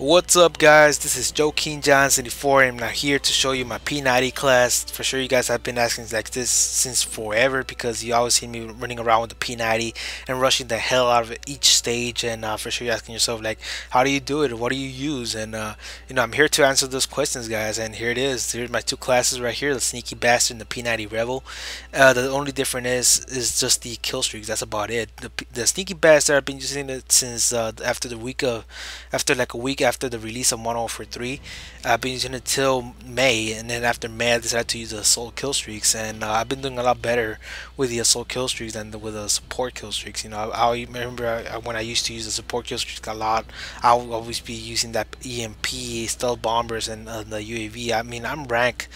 What's up guys, this is Joe King Giant 74 and I'm here to show you my P90 class. For sure you guys have been asking like this since forever because you always see me running around with the P90 and rushing the hell out of each stage and uh, for sure you're asking yourself like how do you do it, what do you use and uh, you know I'm here to answer those questions guys and here it is. Here's my two classes right here, the Sneaky Bastard and the P90 Rebel. Uh, the only difference is is just the kill streaks, that's about it. The, the Sneaky Bastard I've been using it since uh, after the week of, after like a week the release of Modern Warfare 3. I've been using it till May, and then after May, I decided to use the assault kill streaks, and uh, I've been doing a lot better with the assault kill streaks than the, with the support kill streaks. You know, I, I remember I, when I used to use the support kill streaks a lot, I would always be using that EMP, stealth bombers, and uh, the UAV. I mean, I'm rank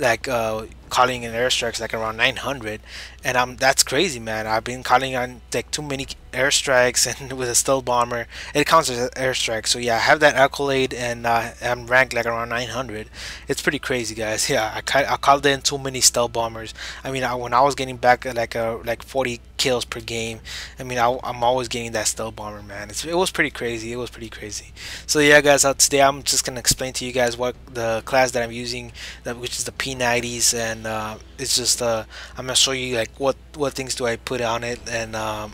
like uh, calling in airstrikes like around 900 and um that's crazy man. I've been calling on like too many airstrikes and with a stealth bomber. It counts as airstrike so yeah I have that accolade and uh, I'm ranked like around 900 it's pretty crazy guys. Yeah I, I called in too many stealth bombers. I mean I, when I was getting back like a uh, like 40 kills per game I mean I, am always getting that stealth bomber man. It's, it was pretty crazy. It was pretty crazy. So yeah guys uh, today I'm just gonna explain to you guys what the class that I'm using that which is the P90s and uh, it's just uh, I'm gonna show you like what what things do I put on it and um,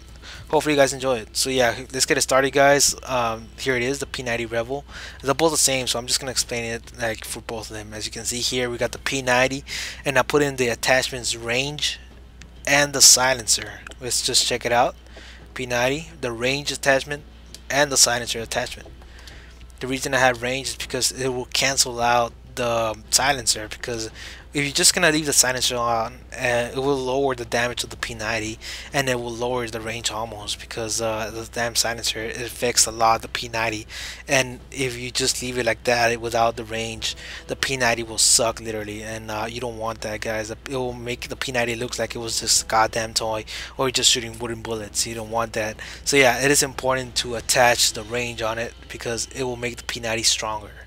hopefully you guys enjoy it. So yeah let's get it started guys. Um, here it is the P90 Rebel. They're both the same so I'm just gonna explain it like for both of them. As you can see here we got the P90 and I put in the attachments range and the silencer. Let's just check it out. P90 the range attachment and the silencer attachment. The reason I have range is because it will cancel out the silencer because if you're just gonna leave the silencer on uh, it will lower the damage of the P90 and it will lower the range almost because uh, the damn silencer it affects a lot of the P90 and if you just leave it like that it, without the range the P90 will suck literally. And uh, you don't want that guys. It will make the P90 look like it was just a goddamn toy or just shooting wooden bullets. You don't want that. So yeah it is important to attach the range on it because it will make the P90 stronger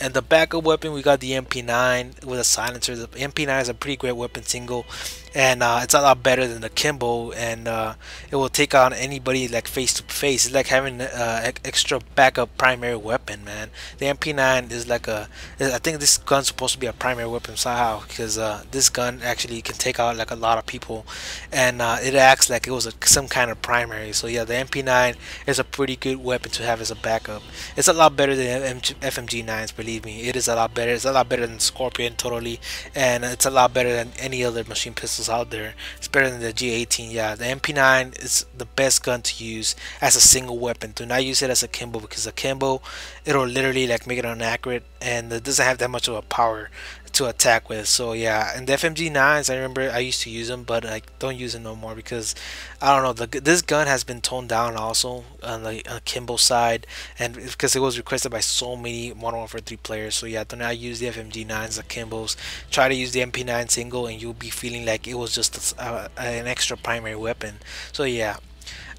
and the backup weapon, we got the MP9 with a silencer. The MP9 is a pretty great weapon single and uh, it's a lot better than the Kimbo and uh, it will take on anybody like face to face. It's like having uh, extra backup primary weapon man. The MP9 is like a I think this gun's supposed to be a primary weapon somehow because uh, this gun actually can take out like a lot of people. And uh, it acts like it was a, some kind of primary. So yeah the MP9 is a pretty good weapon to have as a backup. It's a lot better than FMG9s believe me. It is a lot better. It's a lot better than Scorpion totally. And it's a lot better than any other machine pistol pistols out there. It's better than the G18. Yeah, the MP9 is the best gun to use as a single weapon. Do not use it as Akimbo because Akimbo, it'll literally like make it inaccurate and it doesn't have that much of a power to attack with. So yeah, and the FMG 9s, I remember I used to use them, but I don't use them no more because I don't know. The, this gun has been toned down also on the on Kimbo side, and because it was requested by so many Modern Warfare 3 players. So yeah, do not use the FMG 9s, the Kimbos. Try to use the MP9 single, and you'll be feeling like it was just a, an extra primary weapon. So yeah,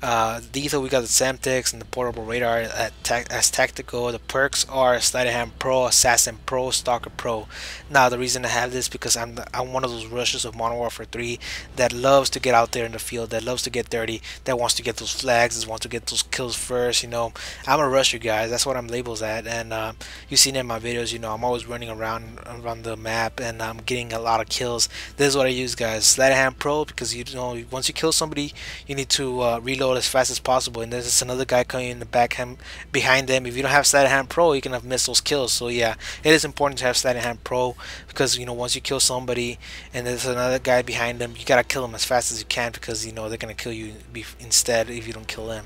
uh, these are we got the Semtex and the portable radar as tactical. The perks are Sleight Hand Pro, Assassin Pro, Stalker Pro. Now the reason I have this because I'm the, I'm one of those rushers of Modern Warfare 3 that loves to get out there in the field, that loves to get dirty, that wants to get those flags, that wants to get those kills first. You know, I'm a rusher, guys. That's what I'm labeled at, and uh, you've seen in my videos. You know, I'm always running around around the map and I'm getting a lot of kills. This is what I use, guys. Sleight Hand Pro because you know once you kill somebody, you need to uh, reload as fast as possible and there's another guy coming in the back him behind them if you don't have of hand pro you can have miss those kills so yeah it is important to have of hand pro because you know once you kill somebody and there's another guy behind them you gotta kill them as fast as you can because you know they're gonna kill you instead if you don't kill them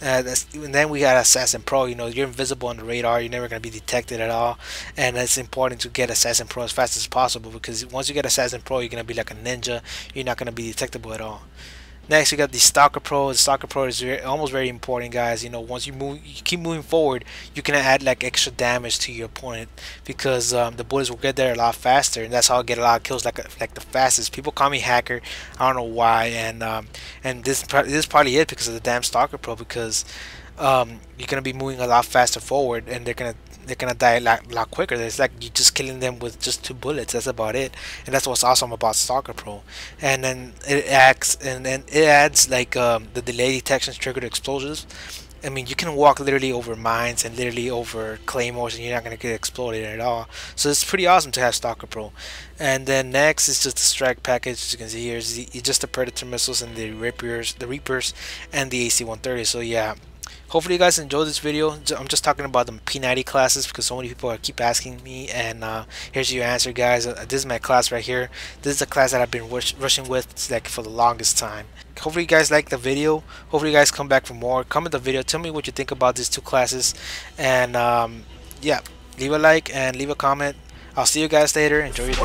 uh, and then we got Assassin Pro. You know, you're invisible on the radar. You're never to be detected at all. And it's important to get Assassin Pro as fast as possible because once you get Assassin Pro, you're to be like a ninja. You're not to be detectable at all. Next, we got the Stalker Pro. The Stalker Pro is very, almost very important, guys. You know, once you move, you keep moving forward, you can add like extra damage to your opponent because um, the bullets will get there a lot faster, and that's how I get a lot of kills, like like the fastest. People call me hacker. I don't know why, and um, and this this is probably it because of the damn Stalker Pro because um, you're gonna be moving a lot faster forward, and they're gonna they're gonna die a lot, lot quicker. It's like you're just killing them with just two bullets. That's about it, and that's what's awesome about Stalker Pro. And then it acts, and then it adds like um, the delay detections triggered explosives, I mean, you can walk literally over mines and literally over claymores, and you're not gonna get exploded at all. So it's pretty awesome to have Stalker Pro. And then next is just the strike package. As you can see here, is just the Predator missiles and the Reapers, the Reapers, and the AC-130. So yeah, hopefully you guys enjoyed this video. I'm just talking about the p90 classes because so many people keep asking me and uh, here's your answer guys. Uh, this is my class right here. This is the class that i've been rush rushing with like for the longest time. Hopefully you guys like the video. Hopefully you guys come back for more. Comment the video. Tell me what you think about these two classes. And um, yeah leave a like and leave a comment. I'll see you guys later. Enjoy your day.